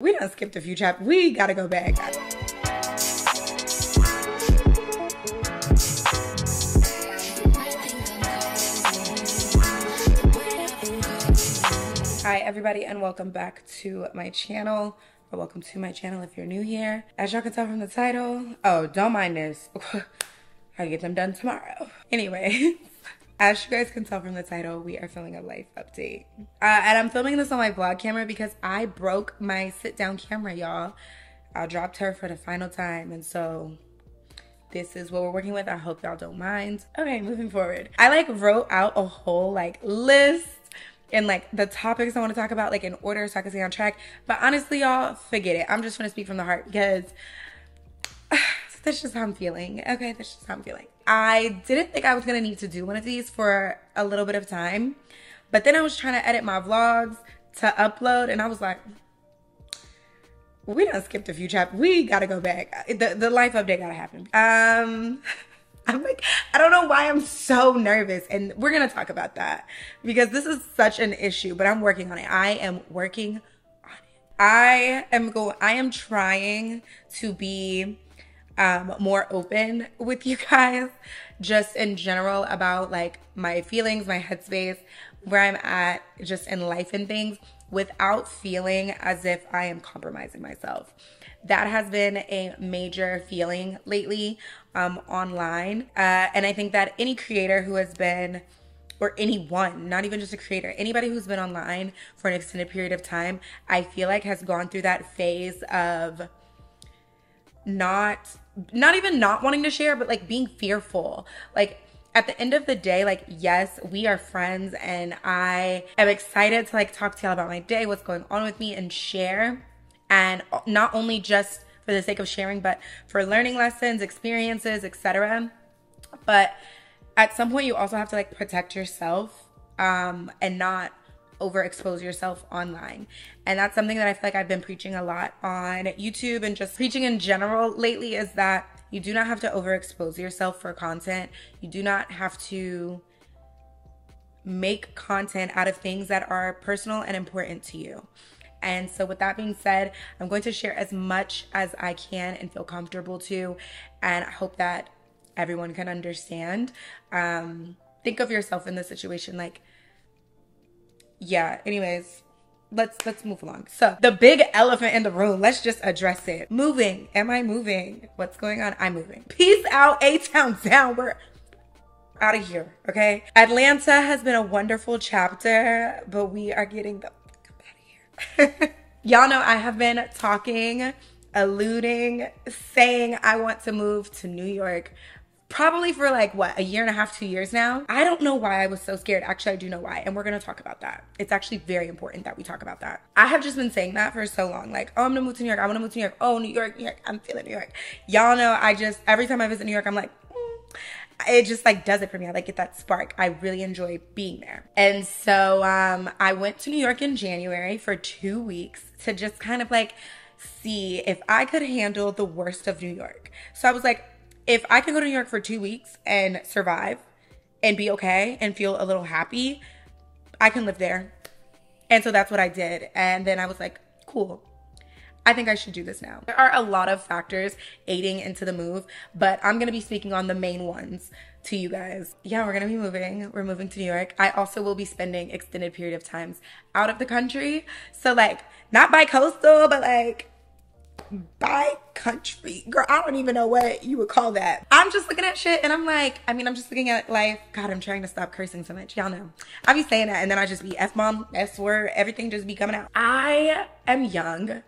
We done skipped a few chapters. We gotta go back. Hi everybody and welcome back to my channel or welcome to my channel if you're new here. As y'all can tell from the title, oh don't mind this. I get them done tomorrow. Anyway, as you guys can tell from the title, we are filming a life update. Uh, and I'm filming this on my vlog camera because I broke my sit down camera, y'all. I dropped her for the final time and so this is what we're working with. I hope y'all don't mind. Okay, moving forward. I like wrote out a whole like list and like the topics I want to talk about like in order so I can stay on track. But honestly, y'all, forget it. I'm just gonna speak from the heart because that's just how I'm feeling. Okay, that's just how I'm feeling. I didn't think I was gonna need to do one of these for a little bit of time, but then I was trying to edit my vlogs to upload, and I was like, we done skipped a few chapters. We gotta go back. The the life update gotta happen. Um. I'm like, I don't know why I'm so nervous. And we're to talk about that because this is such an issue, but I'm working on it. I am working on it. I am going, I am trying to be um, more open with you guys just in general about like my feelings, my headspace, where I'm at just in life and things without feeling as if I am compromising myself. That has been a major feeling lately um, online. Uh, and I think that any creator who has been or anyone, not even just a creator, anybody who's been online for an extended period of time, I feel like has gone through that phase of not not even not wanting to share, but like being fearful. Like at the end of the day, like, yes, we are friends and I am excited to like talk to y'all about my day, what's going on with me and share. And not only just for the sake of sharing, but for learning lessons, experiences, etc. But at some point you also have to like protect yourself um and not overexpose yourself online. And that's something that I feel like I've been preaching a lot on YouTube and just preaching in general lately is that you do not have to overexpose yourself for content. You do not have to make content out of things that are personal and important to you. And so, with that being said, I'm going to share as much as I can and feel comfortable to. And I hope that everyone can understand. Um, think of yourself in this situation like, yeah, anyways, let's let's move along. So the big elephant in the room, let's just address it. Moving. Am I moving? What's going on? I'm moving. Peace out, A Town down. We're out of here. Okay. Atlanta has been a wonderful chapter, but we are getting the out of here. Y'all know I have been talking, alluding, saying I want to move to New York probably for like what a year and a half two years now. I don't know why i was so scared. Actually i do know why and we're gonna talk about that. It's actually very important that we talk about that. I have just been saying that for so long like oh i'm gonna move to new york. I want to move to new york. Oh new york new york. I'm feeling new york. Y'all know i just every time i visit new york i'm like mm, it just like does it for me. I like get that spark. I really enjoy being there. And so um I went to New York in January for 2 weeks to just kind of like see if I could handle the worst of New York. So I was like if I can go to New York for two weeks and survive and be okay and feel a little happy, I can live there. And so that's what I did. And then I was like, cool. I think I should do this now. There are a lot of factors aiding into the move, but I'm gonna be speaking on the main ones to you guys. Yeah, we're gonna be moving. We're moving to New York. I also will be spending extended period of times out of the country. So like not by coastal, but like by country. Girl, I don't even know what you would call that. I'm just looking at shit and I'm like, I mean, I'm just looking at life. God, I'm trying to stop cursing so much. Y'all know. I be saying that and then I just be F mom, S word, everything just be coming out. I am young.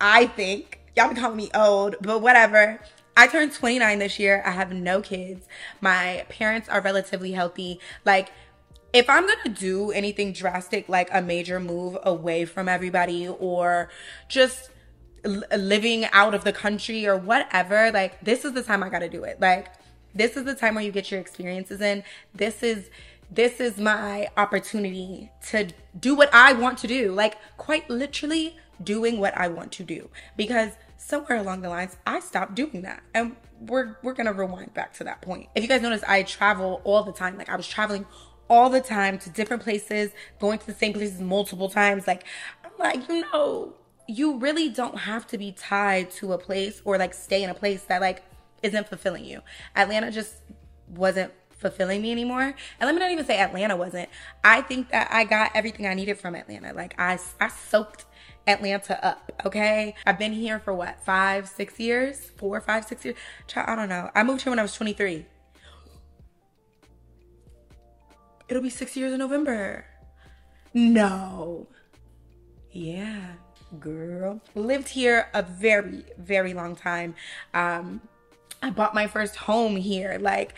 I think. Y'all be calling me old, but whatever. I turned 29 this year. I have no kids. My parents are relatively healthy. Like, if I'm gonna do anything drastic, like a major move away from everybody or just living out of the country or whatever, like this is the time I got to do it. Like this is the time where you get your experiences in. This is this is my opportunity to do what I want to do. Like quite literally doing what I want to do because somewhere along the lines I stopped doing that. And we're we're going to rewind back to that point. If you guys notice I travel all the time. Like I was traveling all the time to different places, going to the same places multiple times. Like I'm like, you know, you really don't have to be tied to a place or like stay in a place that like isn't fulfilling you. Atlanta just wasn't fulfilling me anymore. And let me not even say Atlanta wasn't. I think that I got everything I needed from Atlanta. Like I, I soaked Atlanta up. Okay. I've been here for what, five, six years, four, five, six years. I don't know. I moved here when I was 23. It'll be six years in November. No. Yeah, girl. Lived here a very, very long time. Um, I bought my first home here. Like,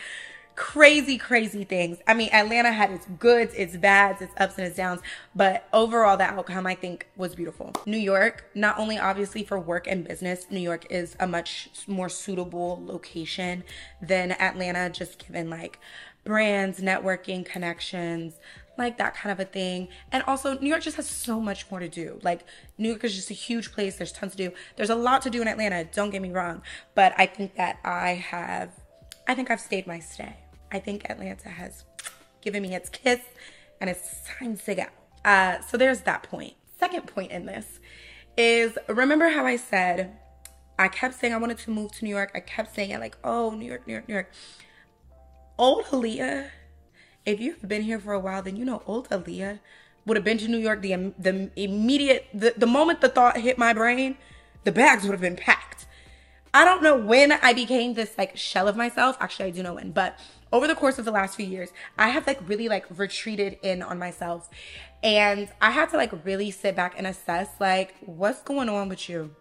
crazy, crazy things. I mean, Atlanta had its goods, its bads, its ups and its downs, but overall, the outcome I think was beautiful. New York, not only obviously for work and business, New York is a much more suitable location than Atlanta, just given like brands, networking, connections, like that kind of a thing. And also, New York just has so much more to do. Like, New York is just a huge place. There's tons to do. There's a lot to do in Atlanta, don't get me wrong. But I think that I have, I think I've stayed my stay. I think Atlanta has given me its kiss and it's time to go. Uh, so there's that point. Second point in this is remember how I said I kept saying I wanted to move to New York. I kept saying it like, oh, New York, New York, New York. Old Allyiah if you've been here for a while, then you know old Allyiah would have been to New York. The the immediate the, the moment the thought hit my brain, the bags would have been packed. I don't know when I became this like shell of myself. Actually, I do know when, but over the course of the last few years, I have like really like retreated in on myself. And I had to like really sit back and assess like what's going on with you?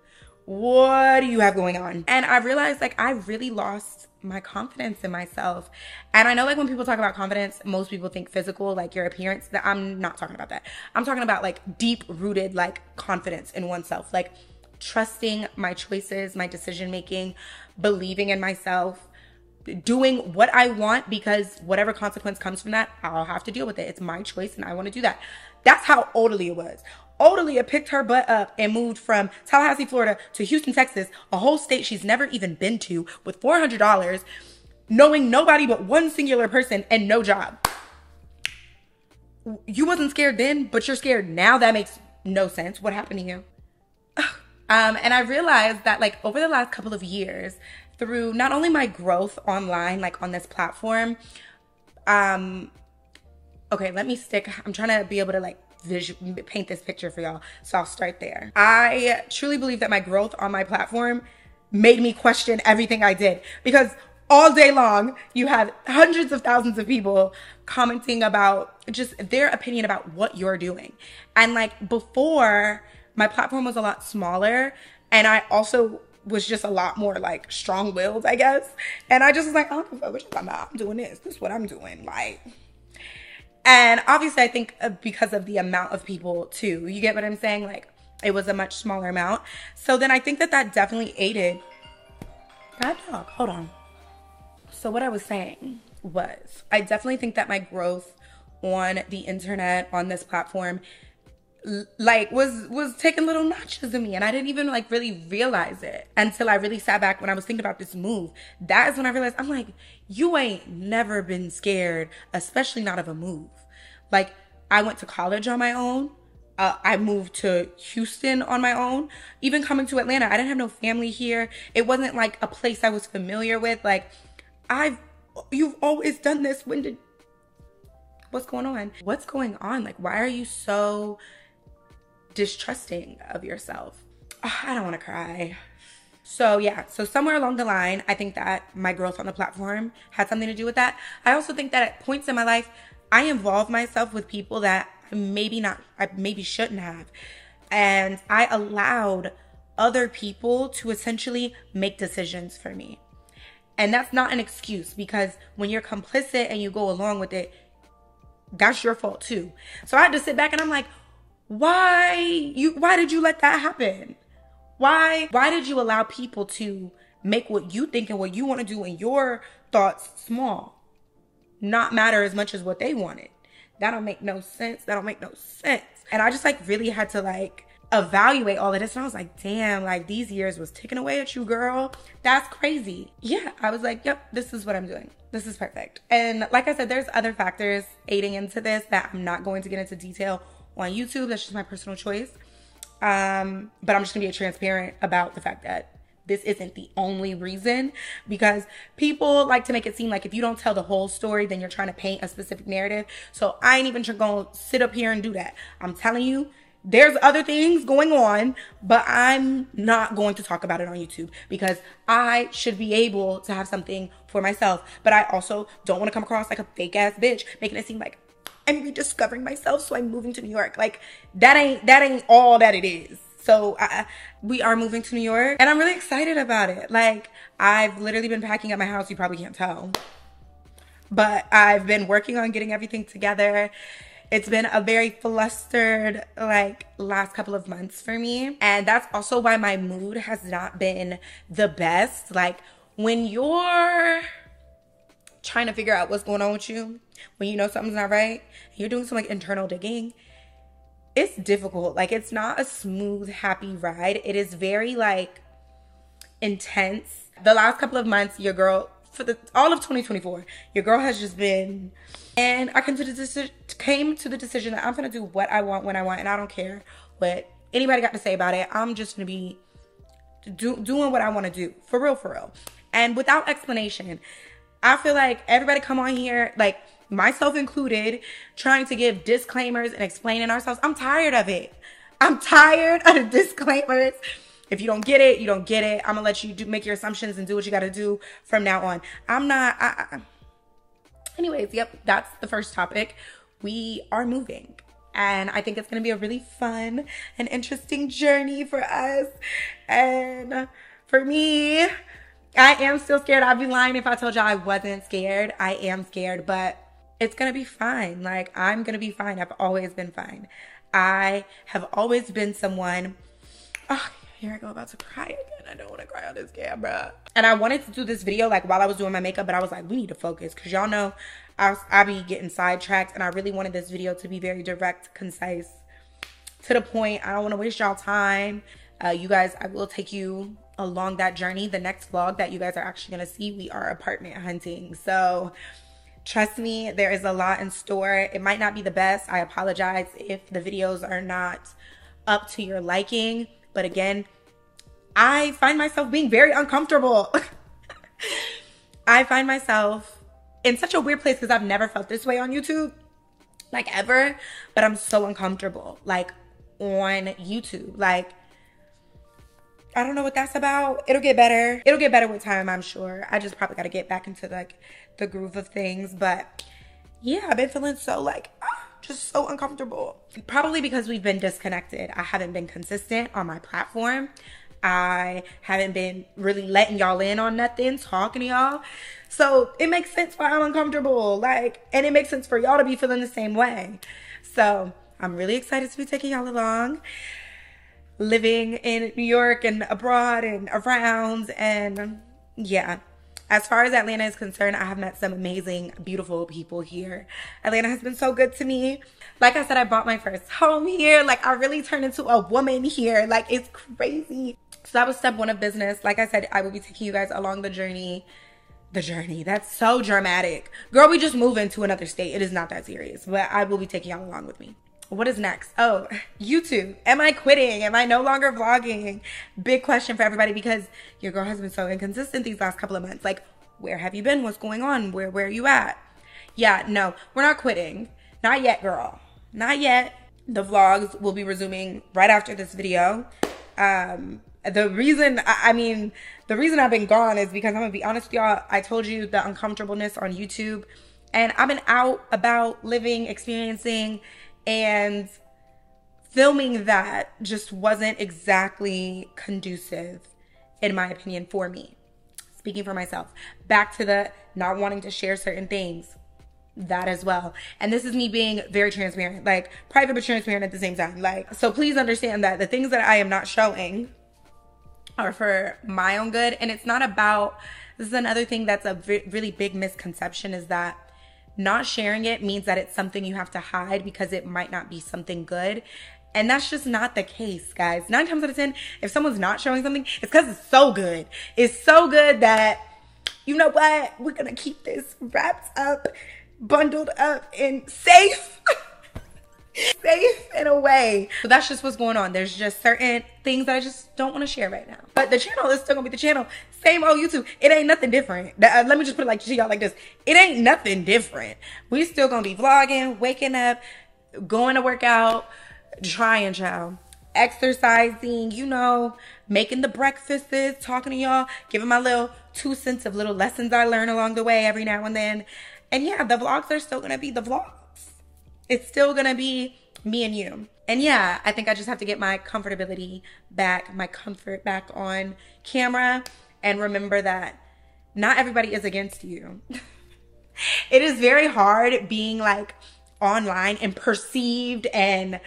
What do you have going on? And I realized like I really lost my confidence in myself. And I know like when people talk about confidence, most people think physical, like your appearance. That I'm not talking about that. I'm talking about like deep rooted like confidence in oneself, like trusting my choices, my decision making, believing in myself, doing what I want because whatever consequence comes from that, I'll have to deal with it. It's my choice and I want to do that. That's how old Allyiah was. Old Allyiah picked her butt up and moved from Tallahassee, Florida to Houston, Texas, a whole state she's never even been to with $400, knowing nobody but one singular person and no job. You wasn't scared then, but you're scared now. That makes no sense. What happened to you? Um, and I realized that like over the last couple of years, through not only my growth online, like on this platform, um, okay, let me stick. I'm trying to be able to like visual, paint this picture for y'all. So I'll start there. I truly believe that my growth on my platform made me question everything I did because all day long you have hundreds of thousands of people commenting about just their opinion about what you're doing. And like before, my platform was a lot smaller and I also was just a lot more like strong willed, I guess. And I just was like, I don't know what you're talking about. I'm doing this. This is what I'm doing. Like, and obviously, I think uh, because of the amount of people too, you get what I'm saying? Like, it was a much smaller amount. So then I think that that definitely aided. God dog, hold on. So what I was saying was, I definitely think that my growth on the internet on this platform like was was taking little notches in me and I didn't even like really realize it until I really sat back when I was thinking about this move. That is when I realized I'm like, you ain't never been scared, especially not of a move. Like I went to college on my own. Uh, I moved to Houston on my own. Even coming to Atlanta, I didn't have no family here. It wasn't like a place I was familiar with. Like I've you've always done this. When did what's going on? What's going on? Like why are you so distrusting of yourself. Oh, I don't want to cry. So yeah, so somewhere along the line, I think that my growth on the platform had something to do with that. I also think that at points in my life, I involved myself with people that maybe not, I maybe shouldn't have. And I allowed other people to essentially make decisions for me. And that's not an excuse because when you're complicit and you go along with it, that's your fault too. So I had to sit back and I'm like, why you why did you let that happen? Why why did you allow people to make what you think and what you want to do and your thoughts small not matter as much as what they wanted? That don't make no sense. That don't make no sense. And I just like really had to like evaluate all of this and I was like, damn, like these years was ticking away at you, girl. That's crazy. Yeah, I was like, yep, this is what I'm doing. This is perfect. And like I said, there's other factors aiding into this that I'm not going to get into detail on YouTube. That's just my personal choice. Um, but I'm just gonna be transparent about the fact that this isn't the only reason because people like to make it seem like if you don't tell the whole story, then you're trying to paint a specific narrative. So I ain't even gonna sit up here and do that. I'm telling you, there's other things going on, but I'm not going to talk about it on YouTube because I should be able to have something for myself. But I also don't want to come across like a fake ass bitch, making it seem like I'm rediscovering myself, so I'm moving to New York. Like that ain't that ain't all that it is. So I, we are moving to New York and I'm really excited about it. Like I've literally been packing up my house. You probably can't tell, but I've been working on getting everything together. It's been a very flustered like last couple of months for me. And that's also why my mood has not been the best. Like when you're trying to figure out what's going on with you, when you know something's not right, you're doing some like internal digging it's difficult. Like it's not a smooth, happy ride. It is very like intense. The last couple of months, your girl for the all of 2024, your girl has just been and I came to the decision came to the decision that I'm gonna do what I want when I want and I don't care what anybody got to say about it. I'm just gonna be do, doing what I want to do for real, for real, and without explanation. I feel like everybody come on here like myself included, trying to give disclaimers and explaining ourselves. I'm tired of it. I'm tired of the disclaimers. If you don't get it, you don't get it. I'm gonna let you do make your assumptions and do what you gotta do from now on. I'm not. I, I, anyways, yep, that's the first topic. We are moving. And I think it's to be a really fun and interesting journey for us. And for me, I am still scared. I'd be lying if I told y'all I wasn't scared. I am scared, but it's gonna be fine. Like, I'm gonna be fine. I've always been fine. I have always been someone. Oh, here I go about to cry again. I don't want to cry on this camera. And I wanted to do this video like while I was doing my makeup, but I was like, we need to focus because y'all know I, I be getting sidetracked and I really wanted this video to be very direct, concise, to the point. I don't want to waste y'all time. Uh, you guys, I will take you along that journey. The next vlog that you guys are actually going to see, we are apartment hunting. So Trust me, there is a lot in store. It might not be the best. I apologize if the videos are not up to your liking. But again, I find myself being very uncomfortable. I find myself in such a weird place because I've never felt this way on YouTube, like ever. But I'm so uncomfortable, like on YouTube. Like, I don't know what that's about. It'll get better. It'll get better with time, I'm sure. I just probably got to get back into like the groove of things. But yeah, I've been feeling so like ah, just so uncomfortable. Probably because we've been disconnected. I haven't been consistent on my platform. I haven't been really letting y'all in on nothing, talking to y'all. So it makes sense why I'm uncomfortable. Like, and it makes sense for y'all to be feeling the same way. So I'm really excited to be taking y'all along living in New York and abroad and around. And yeah, as far as Atlanta is concerned, I have met some amazing, beautiful people here. Atlanta has been so good to me. Like I said, I bought my first home here. Like I really turned into a woman here. Like it's crazy. So that was step one of business. Like I said, I will be taking you guys along the journey. The journey. That's so dramatic. Girl, we just move into another state. It is not that serious, but I will be taking y'all along with me what is next? Oh, YouTube. Am I quitting? Am I no longer vlogging? Big question for everybody because your girl has been so inconsistent these last couple of months. Like, where have you been? What's going on? Where where are you at? Yeah, no, we're not quitting. Not yet, girl. Not yet. The vlogs will be resuming right after this video. Um, the reason I mean the reason I've been gone is because I'm gonna be honest with y'all. I told you the uncomfortableness on YouTube, and I've been out about living, experiencing and filming that just wasn't exactly conducive, in my opinion, for me. Speaking for myself. Back to the not wanting to share certain things. That as well. And this is me being very transparent, like private but transparent at the same time. Like, so please understand that the things that I am not showing are for my own good. And it's not about, this is another thing that's a really big misconception is that not sharing it means that it's something you have to hide because it might not be something good. And that's just not the case, guys. Nine times out of 10, if someone's not showing something, it's because it's so good. It's so good that, you know what? We're going to keep this wrapped up, bundled up, and safe. safe in a way. So that's just what's going on. There's just certain things that I just don't want to share right now. But the channel is still gonna be the channel. Same old YouTube. It ain't nothing different. Uh, let me just put it like to y'all like this. It ain't nothing different. We still gonna be vlogging, waking up, going to work out, trying, child. Exercising, you know, making the breakfasts, talking to y'all, giving my little two cents of little lessons I learn along the way every now and then. And yeah, the vlogs are still gonna be the vlogs. It's still gonna be me and you. And yeah, I think I just have to get my comfortability back, my comfort back on camera, and remember that not everybody is against you. it is very hard being like online and perceived and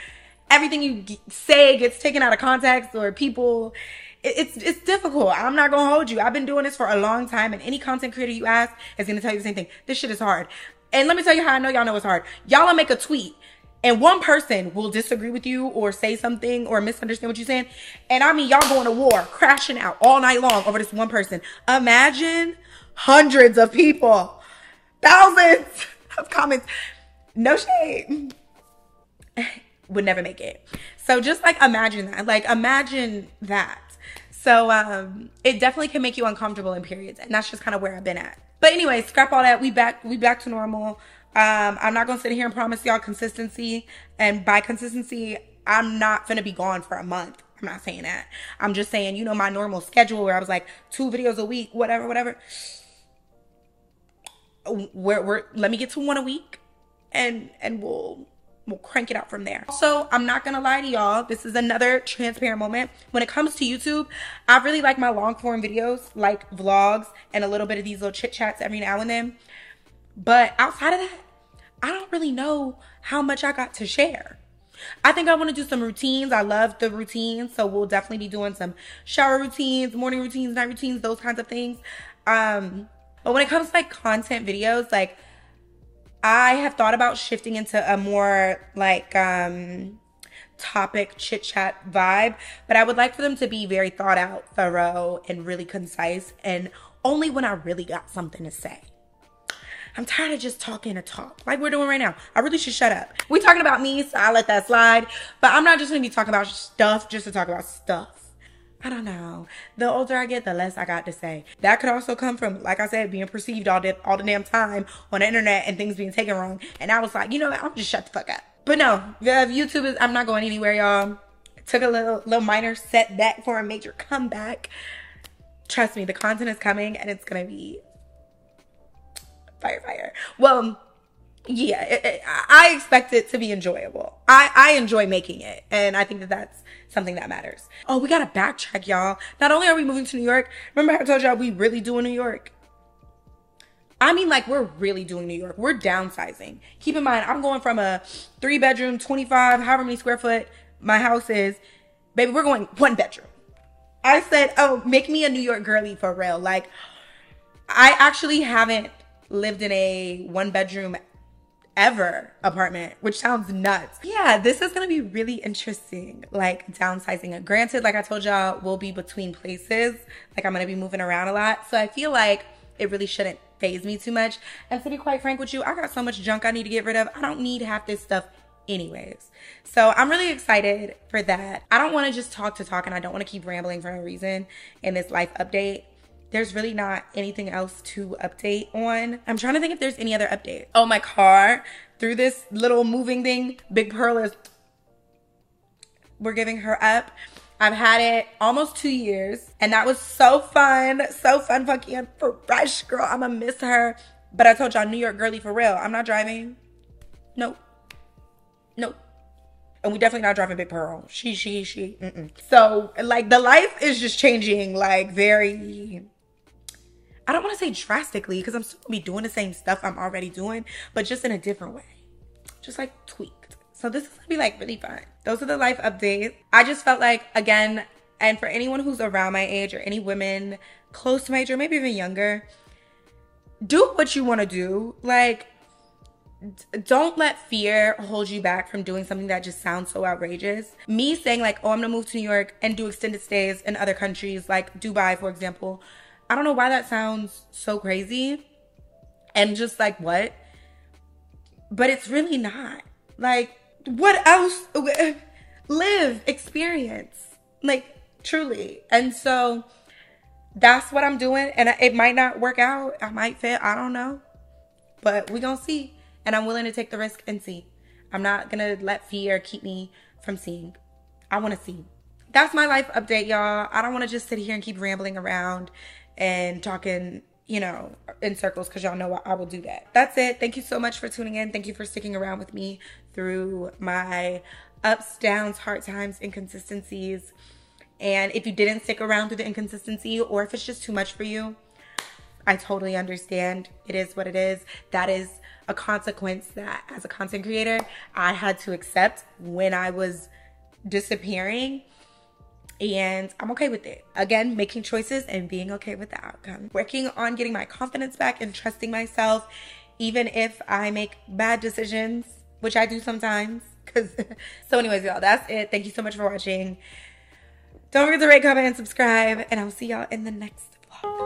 everything you say gets taken out of context or people it's it's difficult. I'm not gonna hold you. I've been doing this for a long time, and any content creator you ask is gonna tell you the same thing. This shit is hard. And let me tell you how I know y'all know it's hard. Y'all will make a tweet and one person will disagree with you or say something or misunderstand what you're saying. And I mean, y'all going to war, crashing out all night long over this one person. Imagine hundreds of people, thousands of comments. No shade. Would never make it. So just like imagine that. Like imagine that. So um it definitely can make you uncomfortable in periods. And that's just kind of where I've been at. But anyway, scrap all that. We back we back to normal. Um, I'm not gonna sit here and promise y'all consistency. And by consistency, I'm not gonna be gone for a month. I'm not saying that. I'm just saying, you know, my normal schedule where I was like two videos a week, whatever, whatever. Where we're let me get to one a week and and we'll we'll crank it out from there. So I'm not gonna lie to y'all. This is another transparent moment. When it comes to YouTube, I really like my long form videos, like vlogs and a little bit of these little chit chats every now and then. But outside of that, I don't really know how much I got to share. I think I want to do some routines. I love the routines. So we'll definitely be doing some shower routines, morning routines, night routines, those kinds of things. Um, but when it comes to like content videos, like I have thought about shifting into a more like um topic chit chat vibe, but I would like for them to be very thought out, thorough, and really concise, and only when I really got something to say. I'm tired of just talking to talk like we're doing right now. I really should shut up. We talking about me, so I let that slide. But I'm not just gonna be talking about stuff just to talk about stuff. I don't know. The older I get, the less I got to say. That could also come from, like I said, being perceived all the all the damn time on the internet and things being taken wrong. And I was like, you know what? I'm just shut the fuck up. But no, YouTube is. I'm not going anywhere, y'all. Took a little little minor setback for a major comeback. Trust me, the content is coming and it's gonna be fire, fire. Well, yeah, it, it, I expect it to be enjoyable. I, I enjoy making it. And I think that that's something that matters. Oh, we got to backtrack, y'all. Not only are we moving to New York, remember I told y'all we really doing New York? I mean, like, we're really doing New York. We're downsizing. Keep in mind, I'm going from a three bedroom, 25, however many square foot my house is. Baby, we're going one bedroom. I said, oh, make me a New York girly for real. Like, I actually haven't lived in a one bedroom ever apartment, which sounds nuts. Yeah, this is gonna be really interesting, like downsizing. Granted, like I told y'all, we'll be between places. Like I'm gonna be moving around a lot. So I feel like it really shouldn't phase me too much. And to be quite frank with you, I got so much junk I need to get rid of. I don't need half this stuff anyways. So I'm really excited for that. I don't wanna just talk to talk and I don't wanna keep rambling for no reason in this life update there's really not anything else to update on. I'm trying to think if there's any other update. Oh, my car through this little moving thing, Big Pearl is, we're giving her up. I've had it almost two years and that was so fun. So fun, funky, and fresh, girl. I'm gonna miss her. But I told y'all, New York girly for real. I'm not driving. Nope. Nope and we definitely not driving Big Pearl. She, she, she. Mm-mm. So like the life is just changing like very I don't want to say drastically because I'm still gonna be doing the same stuff I'm already doing, but just in a different way. Just like tweaked. So this is gonna be like really fun. Those are the life updates. I just felt like again, and for anyone who's around my age or any women close to my age or maybe even younger, do what you want to do. Like don't let fear hold you back from doing something that just sounds so outrageous. Me saying like, "Oh, I'm going to move to New York and do extended stays in other countries like Dubai, for example." I don't know why that sounds so crazy and just like what? But it's really not. Like, what else? Live, experience, like truly. And so that's what I'm doing. And it might not work out. I might fail. I don't know. But we gonna see. And I'm willing to take the risk and see. I'm not gonna let fear keep me from seeing. I wanna see. That's my life update, y'all. I don't wanna just sit here and keep rambling around and talking, you know, in circles because y'all know I will do that. That's it. Thank you so much for tuning in. Thank you for sticking around with me through my ups, downs, hard times, inconsistencies. And if you didn't stick around through the inconsistency or if it's just too much for you, I totally understand. It is what it is. That is a consequence that as a content creator, I had to accept when I was disappearing. And I'm okay with it. Again, making choices and being okay with the outcome. Working on getting my confidence back and trusting myself, even if I make bad decisions, which I do sometimes. Cause so anyways, y'all, that's it. Thank you so much for watching. Don't forget to rate, comment, and subscribe. And I will see y'all in the next vlog.